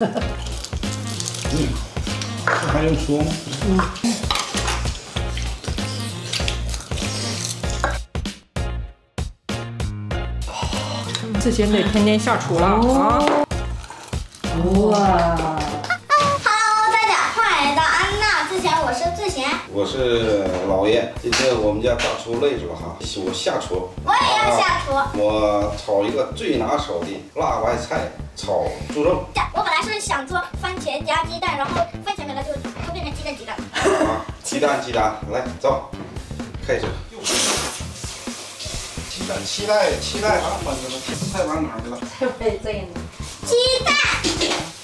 嗯，这还用说吗？嗯。志贤得天天下厨了啊！哇我是老爷。今天我们家大厨累着了哈，我下厨。我也要下厨。我炒一个最拿手的辣白菜炒猪肉。我本来是想做番茄加鸡蛋，然后番茄没了就就变成鸡蛋鸡蛋。啊，鸡蛋鸡蛋，来走，开始。鸡蛋期待期待啥粉子了？菜往哪去了？菜在这呢。鸡蛋。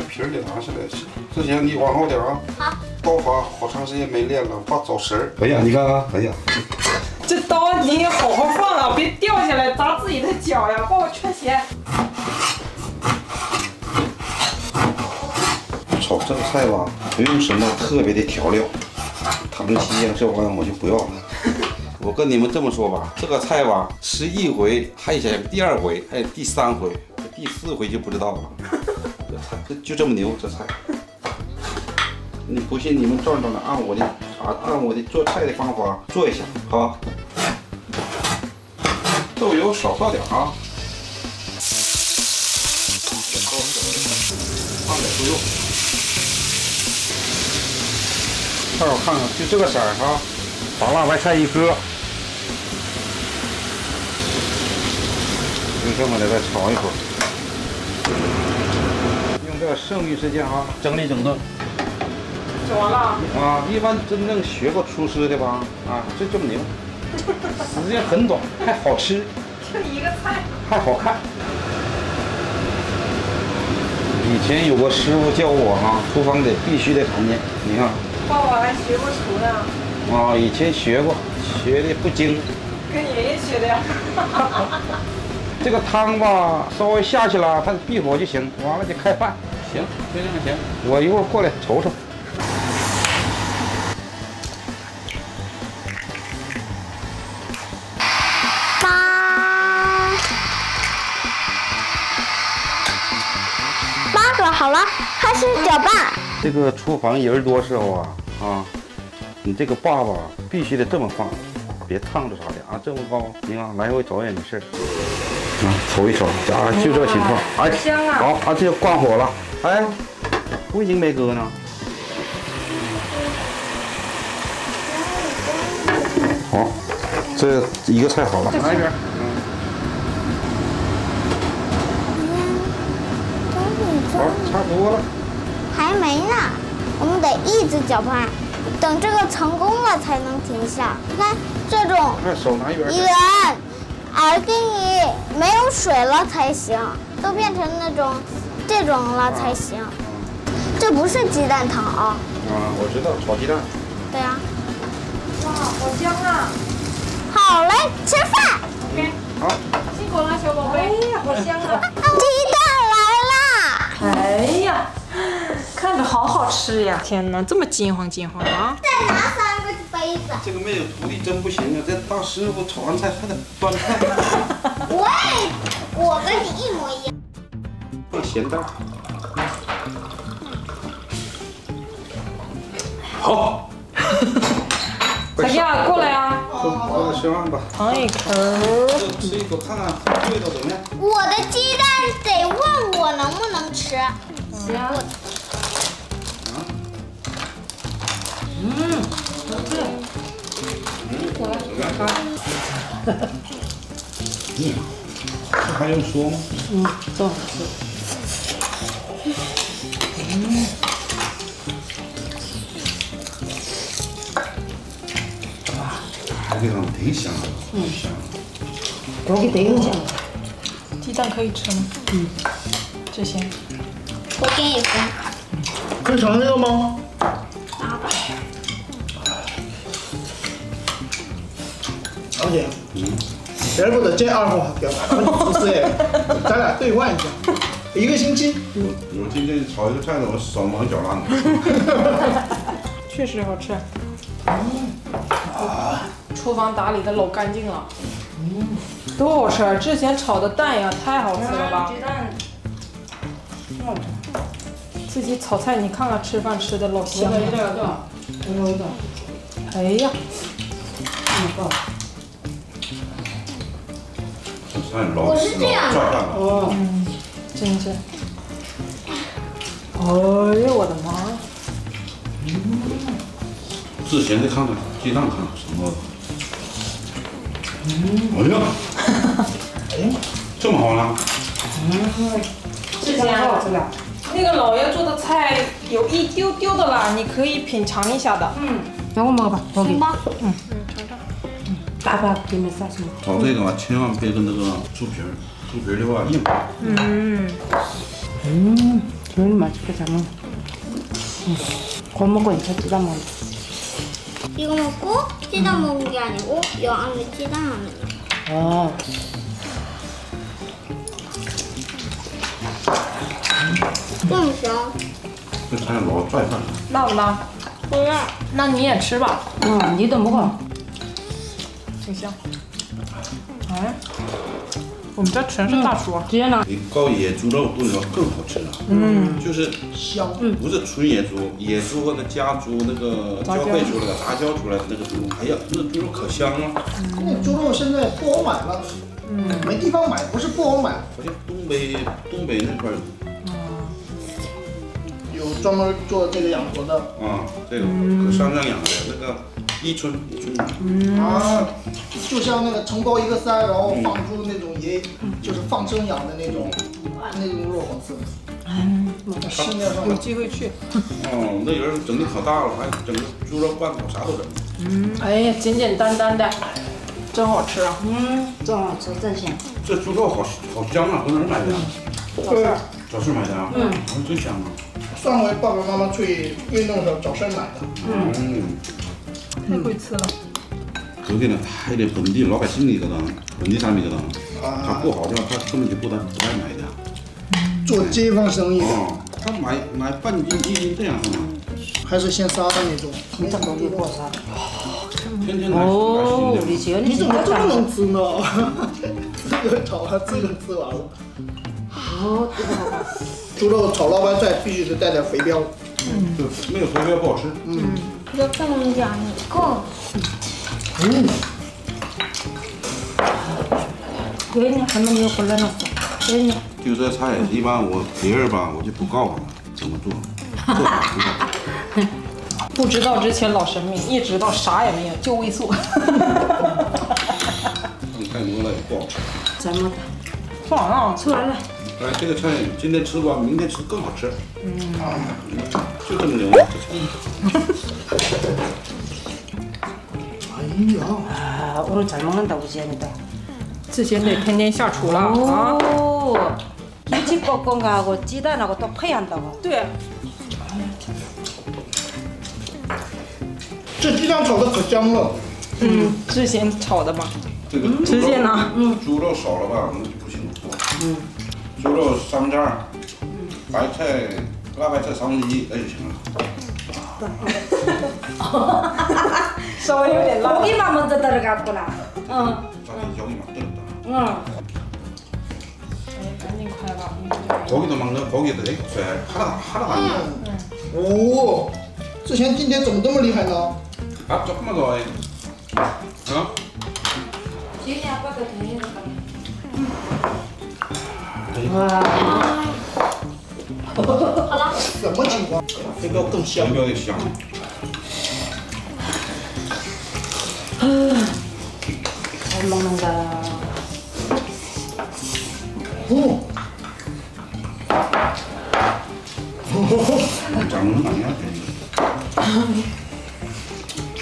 皮儿给拿下来。之前你往后点啊。好。刀法好长时间没练了，怕走神儿。哎呀，你看看，哎呀。这刀你也好好放啊，别掉下来砸自己的脚呀！帮我穿鞋。炒这个菜吧，不用什么特别的调料，糖鸡呀这玩意儿我就不要了。我跟你们这么说吧，这个菜吧，吃一回还想第二回，还有第三回，第四回就不知道了。这菜这就这么牛，这菜。你不信你们转转的，按我的啊，按我的做菜的方法做一下，好。豆油少放点啊。放点猪肉。看我看看，就这个色儿哈，把辣白菜一搁。就这么的再炒一会儿，用这个剩余时间啊，整理整顿。整完了啊！一般真正学过厨师的吧，啊，就这么牛。时间很短，还好吃。就一个菜。还好看。以前有个师傅教我啊，厨房得必须得看见。你看。爸爸还学过厨呢。啊，以前学过，学的不精。跟爷爷学的呀。这个汤吧，稍微下去了，它闭火就行，完了就开饭。行，就这样行。我一会儿过来瞅瞅。开始搅拌。这个厨房人多时候啊啊，你这个把吧必须得这么放，别烫着啥的啊，这么高，你看来回走也没事。啊，瞅一瞅，啊，就这情况，哎，香啊！好，啊，这就关火了，哎，味精没搁呢。好，这一个菜好了，来一边。好，差不多了。还没呢，我们得一直搅拌，等这个成功了才能停下。你看这种，一边。圆。而给你没有水了才行，都变成那种这种了才行。这不是鸡蛋汤啊。啊，我知道炒鸡蛋。对呀。哇，好香啊！好嘞，吃饭。OK。好。辛苦了，小宝贝。哎呀，好香啊！鸡蛋来了。哎呀，看着好好吃呀！天哪，这么金黄金黄啊！再拿三个杯子。这个没有徒弟真不行啊！这大师傅炒完菜还得端菜。我也，我跟你一模一样。放咸蛋。好。小弟过来啊！过来吃饭吧。尝一口。吃一口看看味道怎么样？我的鸡蛋得问我能不能吃。行。嗯。过来，看。嗯，这还用说吗？嗯，走。嗯。哇，这个挺香的。嗯，香。我给炖一下。鸡蛋可以吃吗？嗯。这些。我给你分。可以尝这个吗？小姐，嗯，别不得这二货，给厨师哎，咱俩兑换一下，一个星期。我我今天炒一个菜，我手忙脚乱的。确实好吃。啊，厨房打理的老干净了。嗯，多好吃！之前炒的蛋呀，太好吃了吧？鸡蛋。自己炒菜，你看看吃饭吃的老香了。一点多，我一点。哎呀，我是这样转账的哦真真。哎呦我的妈嗯。之前的看看鸡蛋看看什么嗯。哎呀 哎这么好呢？嗯。之前好吃的那个姥爷做的菜有一丢丢的辣你可以品尝一下的。嗯。给我摸吧我给你嗯。 吧， 봐봐 김에 싸서 炒这个吧，千万别跟那个猪皮儿，猪皮儿的话硬。嗯， 음 제일 맛있게 잘 먹네 음. 거 먹고 이제 뜯어 먹어 이거 먹고 찌다 먹은 게 아니고 여 안에 찌다 하는 거. 어 这么香，这菜老拽饭了。辣不辣？不是？那你也吃吧， 응, 니도 먹어 挺香，哎，我们家全是大厨，直接拿？比高野猪肉炖肉更好吃了，嗯，就是香，不是纯野猪，野猪或者家猪那个交配出来的杂交出来的那个猪，哎呀，那猪肉可香了。那猪肉现在不好买了，嗯，没地方买，不是不好买，好像东北东北那块有，有专门做这个羊驼的，啊，这个可算上养的，那个。一村，嗯，啊，就像那个承包一个山，然后放猪那种爷，就是放生养的那种，那种肉好吃。哎，有机会去。哦，那人整的可大了，还整个猪肉罐头，啥都整。嗯，哎呀，简简单单的，真好吃啊。嗯，真好吃，真香。这猪肉好好香啊，从哪儿买的？早市，早市买的啊。嗯，真香啊。上回爸爸妈妈去运动的时候，早市买的。嗯。太会吃了。首先呢，还有点本地老百姓的一个东，本地产品一个东，它不好的话，他根本就不带不爱买的。做街坊生意。的，他买买半斤一斤这样是吗？还是先杀的那种，你怎么地过杀？天天来吃。哦，你怎么这么能吃呢？这个炒完，这个吃完了。哦，猪肉炒老白菜必须得带点肥膘。嗯，没有肥膘不好吃。嗯。이거 좀 양고 괜히 할머니가 골라놨어 괜히 就这菜，一般我别人吧，我就不告诉他怎么做，做法不告。不知道之前老神秘，一直到啥也没有，就味素。你太多了也不好吃。 잘 먹다 放啊， 수월래 哎，这个菜今天吃完，明天吃更好吃。嗯，就这么牛，这菜。 哎呀， 아 오늘 잘 먹는다 우리 지연이도 之前得天天下厨了啊。 오 김치볶음하고 찌단하고 또配한다고 对，这鸡蛋炒的可香了。嗯，之前炒的嘛，这个直接拿。猪肉少了吧，那就不行做。嗯，猪肉三瓣儿，白菜 辣白菜三分之一那就行了。稍微有点辣。 고기만 먼저 들어갔구나 응 炸点小米嘛，炖的。 응. 哎，赶紧快吧。 고기도 먹는 고기도 되게 쇠 하나 하나 안 돼. 哦，之前今天怎么这么厉害呢？ 밥 조금만 더 해. 어? 지연이 아빠도 되니까 와 好了，什么情况？这个更香，有点香。啊，太猛了！哦，哦吼，长得蛮香的。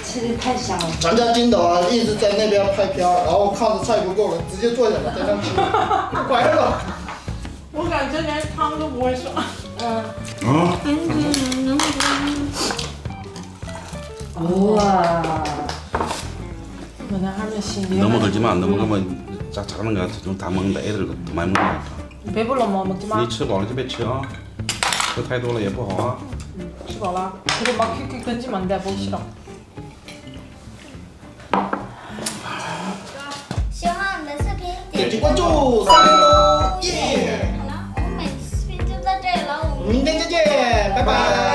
吃的太香了。咱家金斗啊，一直在那边拍片，然后看着菜不够了，直接坐下来在那吃。完了。 我感觉连汤都不会刷。 어? 우와. 我那还没洗的。 너무 들지만 넘어가면 작 작은 거 좀 다 먹는다. 애들 더 많이 먹는다. 배불러 뭐 먹지 마. 你吃饱了就别吃啊，吃太多了也不好啊。吃饱了，그리막 휙휙 던지면 안 돼, 보기 싫어. 喜欢我们的视频，点击关注，三 Bye.